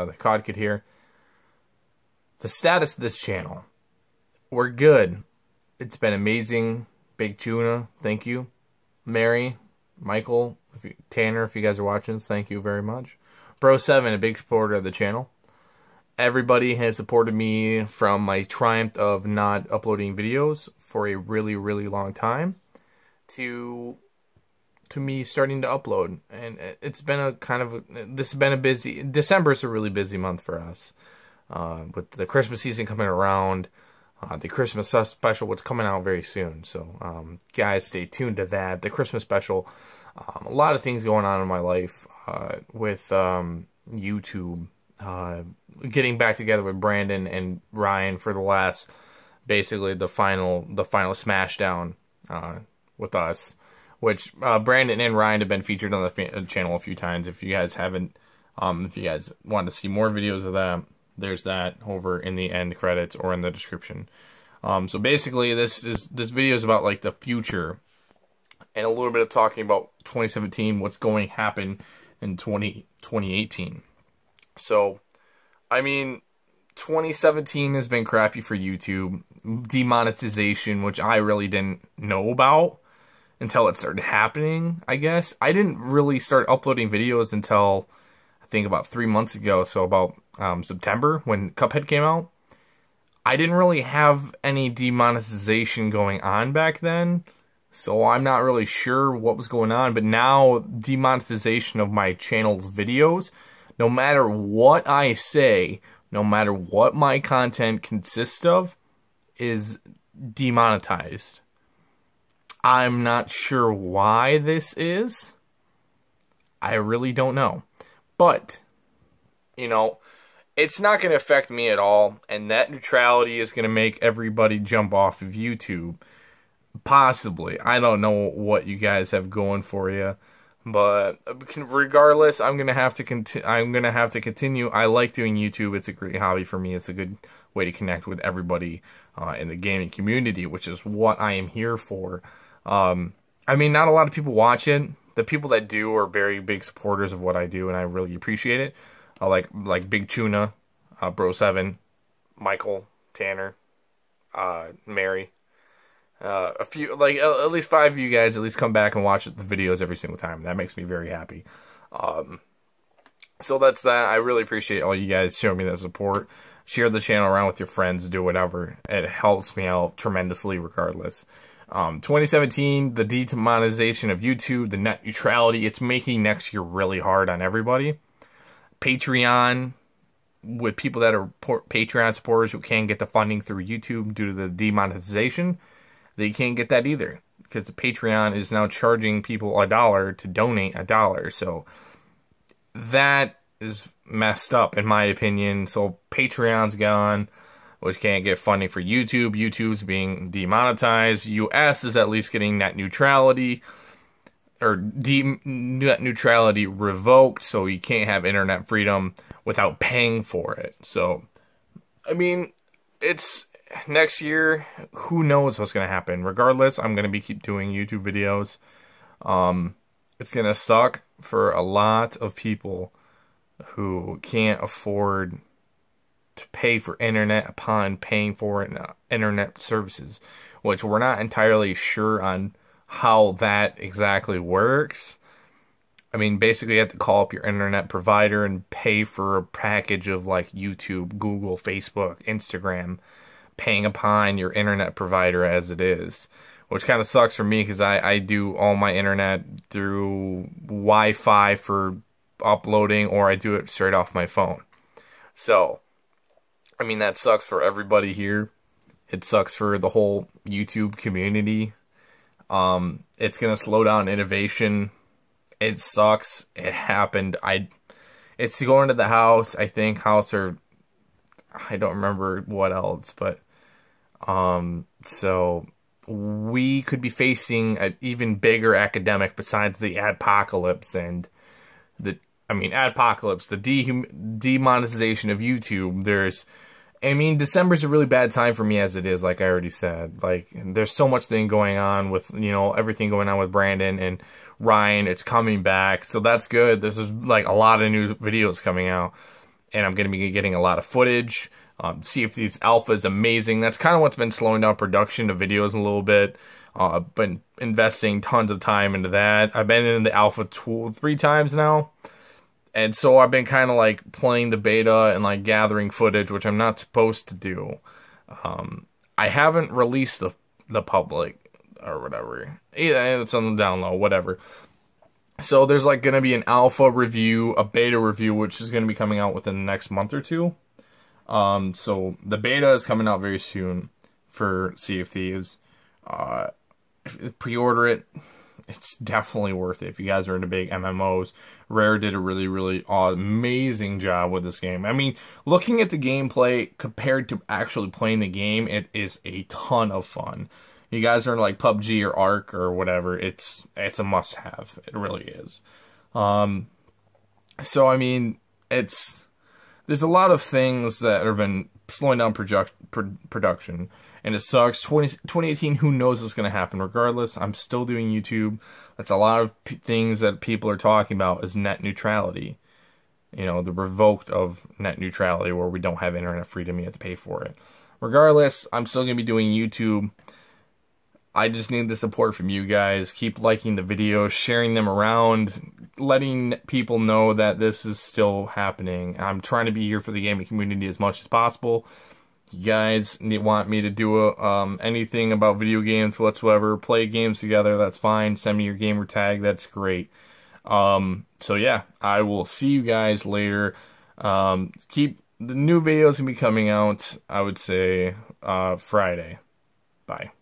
Uh, the COD Kid here. The status of this channel. We're good. It's been amazing. Big Tuna, thank you. Mary, Michael, if you, Tanner, if you guys are watching, thank you very much. Bro7, a big supporter of the channel. Everybody has supported me from my triumph of not uploading videos for a really, really long time to to me starting to upload. And it's been a kind of this has been a busy december is a really busy month for us. Uh, with the christmas season coming around uh, the christmas special what's coming out very soon. So um, guys stay tuned to that. The christmas special um, a lot of things going on in my life uh, with um, youtube uh, getting back together with brandon and ryan for the last basically the final the final smashdown uh, with us which uh, Brandon and Ryan have been featured on the uh, channel a few times. If you guys haven't, um, if you guys want to see more videos of that, there's that over in the end credits or in the description. Um, so basically, this is this video is about like the future and a little bit of talking about 2017, what's going to happen in 20, 2018. So, I mean, 2017 has been crappy for YouTube. Demonetization, which I really didn't know about until it started happening, I guess. I didn't really start uploading videos until I think about three months ago, so about um, September when Cuphead came out. I didn't really have any demonetization going on back then, so I'm not really sure what was going on. But now, demonetization of my channel's videos, no matter what I say, no matter what my content consists of, is demonetized. I'm not sure why this is. I really don't know. But, you know, it's not going to affect me at all. And net neutrality is going to make everybody jump off of YouTube. Possibly. I don't know what you guys have going for you. But regardless, I'm gonna have to continue. I'm gonna have to continue. I like doing YouTube. It's a great hobby for me. It's a good way to connect with everybody uh, in the gaming community, which is what I am here for. Um, I mean, not a lot of people watch it. The people that do are very big supporters of what I do, and I really appreciate it. Uh, like like Big Tuna, uh, Bro Seven, Michael, Tanner, uh, Mary. Uh, a few, like at least five of you guys, at least come back and watch the videos every single time. That makes me very happy. Um, so that's that. I really appreciate all you guys showing me that support. Share the channel around with your friends. Do whatever. It helps me out tremendously, regardless. Um, 2017, the demonetization of YouTube, the net neutrality, it's making next year really hard on everybody. Patreon, with people that are Patreon supporters who can't get the funding through YouTube due to the demonetization, they can't get that either because the Patreon is now charging people a dollar to donate a dollar. So that is messed up in my opinion. So Patreon's gone which can't get funding for YouTube. YouTube's being demonetized. US is at least getting net neutrality or de- net neutrality revoked, so you can't have internet freedom without paying for it. So, I mean, it's next year. Who knows what's gonna happen? Regardless, I'm gonna be keep doing YouTube videos. Um, it's gonna suck for a lot of people who can't afford to pay for internet upon paying for uh, internet services, which we're not entirely sure on how that exactly works. I mean, basically, you have to call up your internet provider and pay for a package of like YouTube, Google, Facebook, Instagram, paying upon your internet provider as it is, which kind of sucks for me because I, I do all my internet through Wi Fi for uploading or I do it straight off my phone. So, I mean, that sucks for everybody here. It sucks for the whole YouTube community. Um, it's gonna slow down innovation. It sucks. It happened. I. It's going to the house. I think house or I don't remember what else, but um. So we could be facing an even bigger academic besides the apocalypse and the. I mean, apocalypse, the de- demonetization of YouTube. There's I mean, December's a really bad time for me as it is, like I already said. Like, there's so much thing going on with, you know, everything going on with Brandon and Ryan. It's coming back, so that's good. This is like a lot of new videos coming out. and I'm going to be getting a lot of footage. Um, Sea of Thieves Alpha is amazing. That's kind of what's been slowing down production of videos a little bit. Uh, I've been investing tons of time into that. I've been in the alpha two, three times now. And so I've been kind of like playing the beta and like gathering footage, which I'm not supposed to do. Um, I haven't released the the public or whatever. Yeah, it's on the download, whatever. So there's like going to be an alpha review, a beta review, which is going to be coming out within the next month or two. Um, so the beta is coming out very soon for Sea of Thieves. Uh, pre-order it. It's definitely worth it if you guys are into big MMOs. Rare did a really, really amazing job with this game. I mean, looking at the gameplay compared to actually playing the game, it is a ton of fun. You guys are like PUBG or Ark or whatever. It's it's a must-have. It really is. Um, so I mean, it's there's a lot of things that have been slowing down project, pro- production and it sucks. 20, 2018, who knows what's going to happen? Regardless, I'm still doing YouTube. That's a lot of p- things that people are talking about is net neutrality. You know, the revoked of net neutrality where we don't have internet freedom, you have to pay for it. Regardless, I'm still going to be doing YouTube. I just need the support from you guys. Keep liking the videos, sharing them around, letting people know that this is still happening. I'm trying to be here for the gaming community as much as possible you guys want me to do a, um, anything about video games whatsoever, play games together, that's fine. Send me your gamer tag, that's great. Um, so yeah, I will see you guys later. Um, keep the new videos gonna be coming out. I would say uh, Friday. Bye.